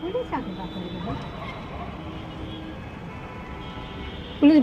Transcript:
폴리시하게 가서 이거. 원래